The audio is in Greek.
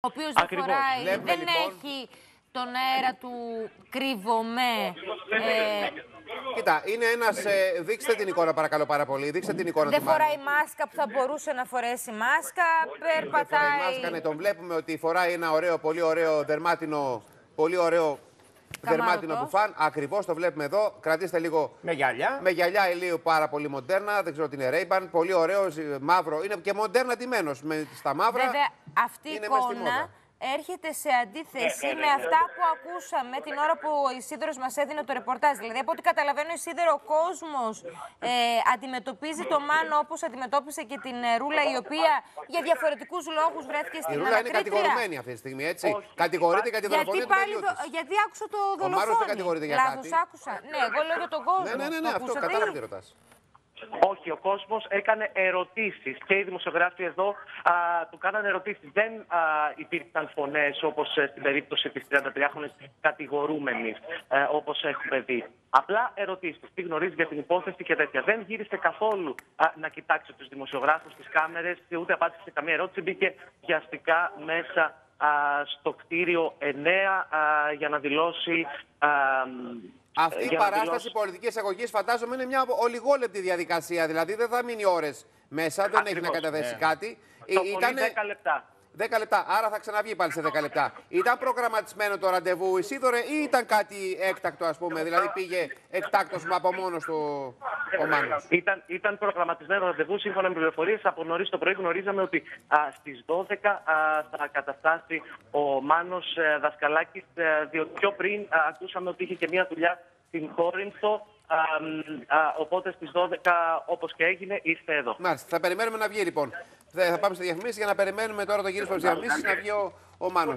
ο οποίος δεν Ακριβώς. φοράει, Βλέπουμε, δεν λοιπόν. έχει τον αέρα του κρύβομαι. Ε, Κοίτα, είναι ένας. Ε, δείξτε την εικόνα, παρακαλώ πάρα πολύ. Δείξτε την εικόνα δεν του Μάνου. φοράει μάσκα που θα μπορούσε να φορέσει μάσκα. Φοράει Περπατάει. μάσκα, ναι, τον βλέπουμε ότι φοράει ένα ωραίο, πολύ ωραίο δερμάτινο, πολύ ωραίο Καμάρωτο. Δερμάτινο μπουφάν. Ακριβώς το βλέπουμε εδώ. Κρατήστε λίγο Με γυαλιά. με γυαλιά ηλίου πάρα πολύ μοντέρνα. Δεν ξέρω τι είναι Ray-Ban. Πολύ ωραίο, ε, μαύρο. Είναι και μοντέρνα ντυμένο στα μαύρα. Βέβαια, αυτή η είναι μες στη εικόνα μόδα. Έρχεται σε αντίθεση με αυτά που ακούσαμε την ώρα που ο Ισίδωρος μας έδινε το ρεπορτάζ. Δηλαδή, από ό,τι καταλαβαίνω, Ισίδωρο, ο κόσμος ε, αντιμετωπίζει το Μάνο όπως αντιμετώπισε και την ε, Ρούλα, η οποία για διαφορετικούς λόγους βρέθηκε Η στην Ρούλα είναι ανακρίτρια. κατηγορουμένη αυτή τη στιγμή, έτσι. Όχι. Κατηγορείται για τη Γιατί, δολοφονία του πάλι παιδιού δο- της. γιατί άκουσα το Μάρος δεν δολοφόνη. κατηγορείται για Λάθος κάτι. άκουσα. Ναι, εγώ λέω για τον κόσμο. Ναι, ναι, ναι, ναι Το αυτό ακούσατε; κατάλαβα ή; τι ρωτάς. Όχι, ο κόσμος έκανε ερωτήσεις και οι δημοσιογράφοι εδώ α, του κάνανε ερωτήσεις. Δεν α, υπήρξαν φωνές όπως στην περίπτωση της 33χρονη κατηγορούμενης, όπως έχουμε δει. Απλά ερωτήσεις. Τι γνωρίζεις για την υπόθεση και τέτοια. Δεν γύρισε καθόλου α, να κοιτάξει τους δημοσιογράφους, τις κάμερες, ούτε απάντησε σε καμία ερώτηση. Μπήκε βιαστικά μέσα α, στο κτίριο 9 α, για να δηλώσει. Α, Αυτή η για να παράσταση δηλώσει- πολιτικής αγωγής φαντάζομαι είναι μια ολιγόλεπτη διαδικασία. Δηλαδή δεν θα μείνει ώρες μέσα, δεν έχει να Ακριβώς, καταθέσει ναι. κάτι. Το πολύ Ήτανε 10 λεπτά. 10 λεπτά, άρα θα ξαναβγεί πάλι σε 10 λεπτά. Ήταν προγραμματισμένο το ραντεβού, Ισίδωρε, ή ήταν κάτι έκτακτο, ας πούμε, δηλαδή πήγε εκτάκτος από μόνος του ο Μάνος. Ήταν, ήταν προγραμματισμένο ραντεβού σύμφωνα με πληροφορίες. Από νωρίς το πρωί γνωρίζαμε ότι στις 12 α, θα καταστάσει ο Μάνος Δασκαλάκης. Διότι πιο πριν α, ακούσαμε ότι είχε και μία δουλειά στην Κόρινθο. Α, μ, α, οπότε στις 12, όπως και έγινε, ήρθε εδώ. Μάλιστα, θα περιμένουμε να βγει λοιπόν. Θα θα πάμε στη διαφημίση για να περιμένουμε τώρα το γύρισμα της διαφημίσης να βγει ο, ο Μάνος.